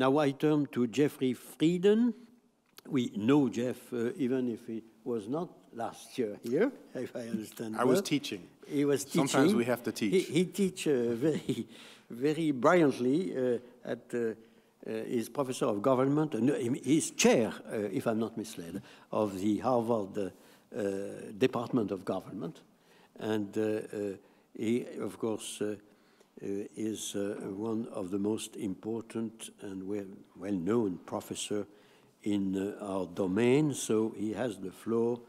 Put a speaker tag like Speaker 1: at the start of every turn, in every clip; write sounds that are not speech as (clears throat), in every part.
Speaker 1: Now I turn to Jeffry Frieden. We know Jeff, uh, even if he was not last year here, (laughs) if I understand.
Speaker 2: I
Speaker 1: well.
Speaker 2: was teaching.
Speaker 1: He was teaching.
Speaker 2: Sometimes we have to teach.
Speaker 1: He, he teach uh, (laughs) very, very brilliantly uh, at uh, uh, professor of government, and he's chair, uh, if I'm not misled, of the Harvard uh, Department of Government. And he, of course, Uh, is uh, one of the most important and well-known professor in uh, our domain. So he has the floor.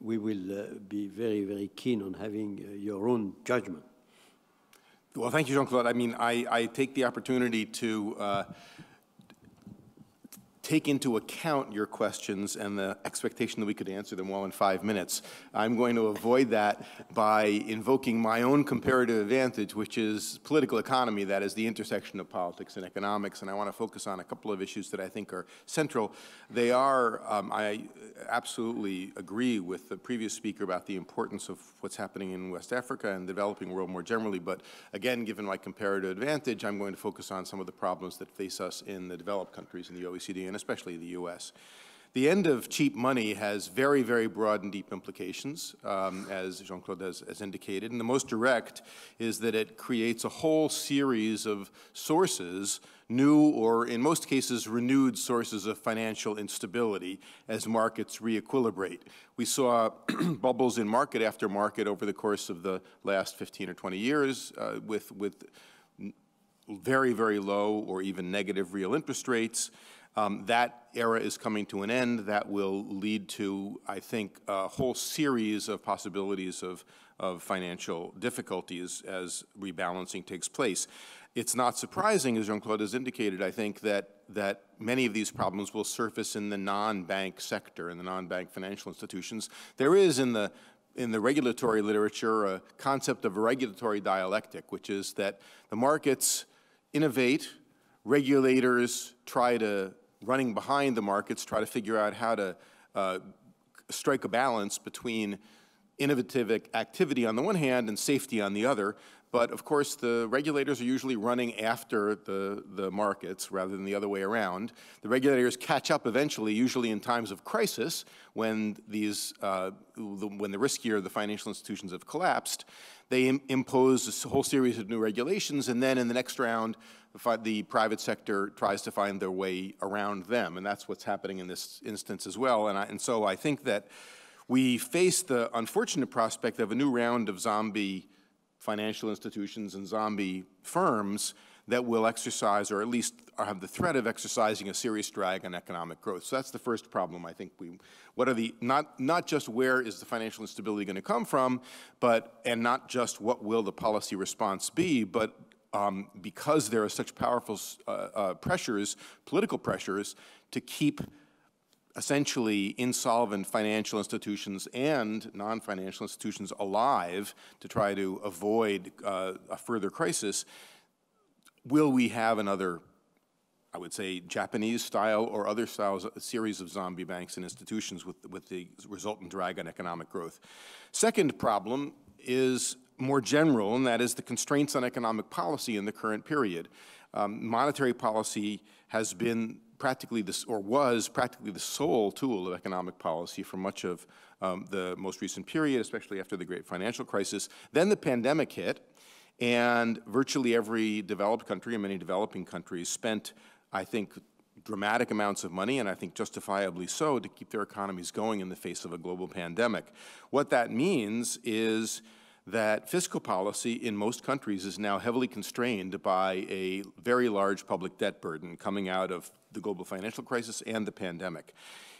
Speaker 1: we will be very, very keen on having your own judgment.
Speaker 2: Well, thank you, Jean-Claude. I mean, I, I, take the opportunity to uh, take into account your questions and the expectation that we could answer them well in five minutes. I'm going to avoid that by invoking my own comparative advantage, which is political economy, that is the intersection of politics and economics, and I want to focus on a couple of issues that I think are central. They are, um, I absolutely agree with the previous speaker about the importance of what's happening in West Africa and the developing world more generally, but again, given my comparative advantage, I'm going to focus on some of the problems that face us in the developed countries in the OECD and especially the U.S. The end of cheap money has very, very broad and deep implications, um, as Jean-Claude has, has, indicated. And the most direct is that it creates a whole series of sources, new or in most cases renewed sources of financial instability as markets re-equilibrate. We saw (clears throat) bubbles in market after market over the course of the last 15 or 20 years uh, with, with very, very low or even negative real interest rates. Um, that era is coming to an end. That will lead to, I think, a whole series of possibilities of, of financial difficulties as rebalancing takes place. It's not surprising, as Jean-Claude has indicated, I think, that, that many of these problems will surface in the non-bank sector, in the non-bank financial institutions. There is in the in the regulatory literature a concept of a regulatory dialectic, which is that the markets innovate, regulators try to running behind the markets, try to figure out how to uh, strike a balance between innovative activity on the one hand and safety on the other. But of course, the regulators are usually running after the, the markets rather than the other way around. The regulators catch up eventually, usually in times of crisis, when, these, uh, the, when the riskier the financial institutions have collapsed. They Im impose a whole series of new regulations, and then in the next round, the private sector tries to find their way around them, and that's what's happening in this instance as well. And, I, and so I think that we face the unfortunate prospect of a new round of zombie financial institutions and zombie firms that will exercise, or at least have the threat of exercising a serious drag on economic growth. So that's the first problem. I think we, what are the not not just where is the financial instability going to come from, but and not just what will the policy response be, but um, because there are such powerful uh, uh, pressures, political pressures, to keep essentially insolvent financial institutions and non-financial institutions alive to try to avoid uh, a further crisis, will we have another, I would say, Japanese style or other styles, a series of zombie banks and institutions with, with the resultant drag on economic growth? Second problem is more general, and that is the constraints on economic policy in the current period. Um, monetary policy has been practically this, or was practically the sole tool of economic policy for much of um, the most recent period, especially after the great financial crisis. Then the pandemic hit, and virtually every developed country and many developing countries spent, I think, dramatic amounts of money, and I think justifiably so, to keep their economies going in the face of a global pandemic. What that means is that fiscal policy in most countries is now heavily constrained by a very large public debt burden coming out of the global financial crisis and the pandemic.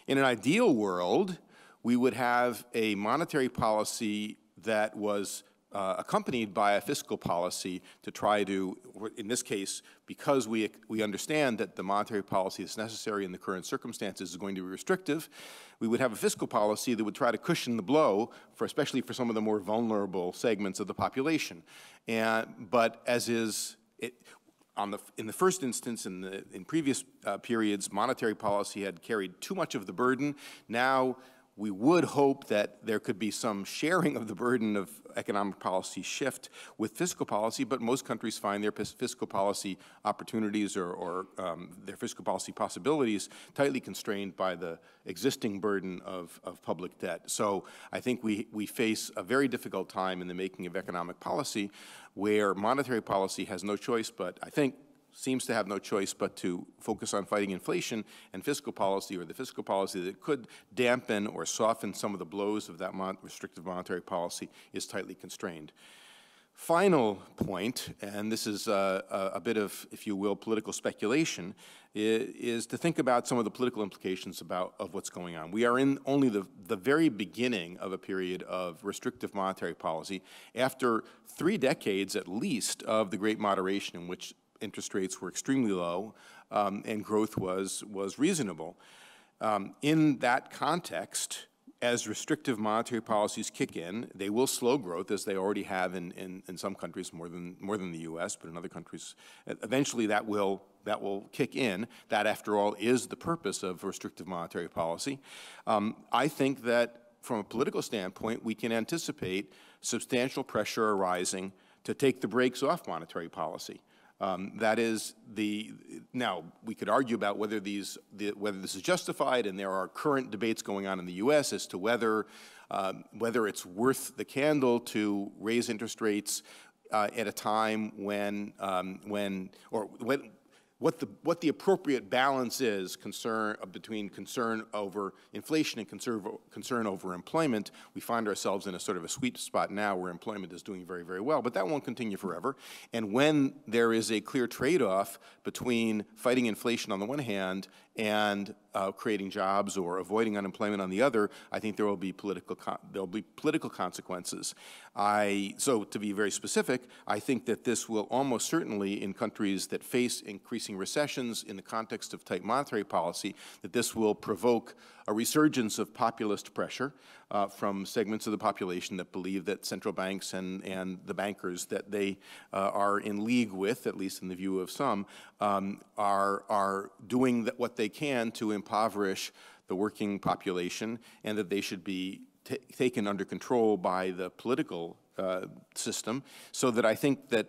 Speaker 2: In an ideal world, we would have a monetary policy that was uh, accompanied by a fiscal policy to try to, in this case, because we, we understand that the monetary policy is necessary in the current circumstances is going to be restrictive, we would have a fiscal policy that would try to cushion the blow, for especially for some of the more vulnerable segments of the population. And, but as is, it, the, in the first instance, in, the, in previous uh, periods, monetary policy had carried too much of the burden. Now we would hope that there could be some sharing of the burden of economic policy shift with fiscal policy, but most countries find their fiscal policy opportunities or, or um, their fiscal policy possibilities tightly constrained by the existing burden of, of public debt. So I think we, we face a very difficult time in the making of economic policy where monetary policy has no choice but, I think, seems to have no choice but to focus on fighting inflation and fiscal policy or the fiscal policy that could dampen or soften some of the blows of that mon restrictive monetary policy is tightly constrained. Final point, and this is uh, a, a, bit of, if you will, political speculation, is, to think about some of the political implications about, of what's going on. We are in only the, the very beginning of a period of restrictive monetary policy after three decades at least of the Great Moderation in which interest rates were extremely low um, and growth was, was reasonable. Um, in that context, as restrictive monetary policies kick in, they will slow growth as they already have in, in, in, some countries more than, more than the U.S., but in other countries, eventually that will, that will kick in. That, after all, is the purpose of restrictive monetary policy. Um, I think that from a political standpoint, we can anticipate substantial pressure arising to take the brakes off monetary policy. Um, that is the, now, we could argue about whether these, the, whether this is justified, and there are current debates going on in the U.S. as to whether, um, whether it's worth the candle to raise interest rates uh, at a time when, um, when, or when, what the, what the appropriate balance is concern, uh, between concern over inflation and concern, concern over employment. We find ourselves in a sort of a sweet spot now where employment is doing very, very well, but that won't continue forever. And when there is a clear trade-off between fighting inflation on the one hand and uh, creating jobs or avoiding unemployment on the other, I think there will be political there will be political consequences. I so to be very specific, I think that this will almost certainly in countries that face increasing recessions in the context of tight monetary policy, that this will provoke a resurgence of populist pressure uh, from segments of the population that believe that central banks and, and the bankers that they uh, are in league with, at least in the view of some, um, are, are doing what they can to impoverish the working population and that they should be taken under control by the political uh, system so that I think that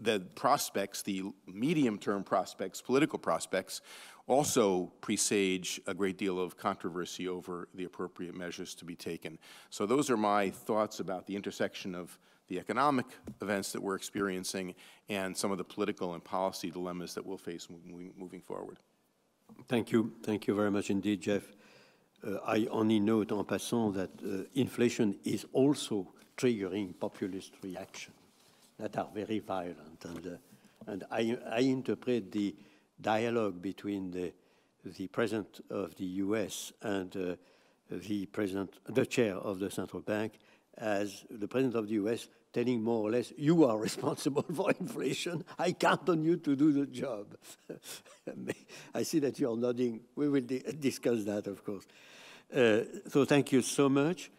Speaker 2: the prospects, the medium-term prospects, political prospects, also presage a great deal of controversy over the appropriate measures to be taken. So those are my thoughts about the intersection of the economic events that we're experiencing and some of the political and policy dilemmas that we'll face moving, moving forward.
Speaker 1: Thank you. Thank you very much indeed, Jeff. Uh, I only note en passant that uh, inflation is also triggering populist reaction that are very violent. And, uh, and I, I interpret the dialogue between the, the president of the U.S. and uh, the president, the chair of the central bank, as the president of the U.S. telling more or less, "You are (laughs) responsible for inflation. I count on you to do the job." (laughs) I see that you are nodding. We will discuss that, of course. Uh, so, thank you so much.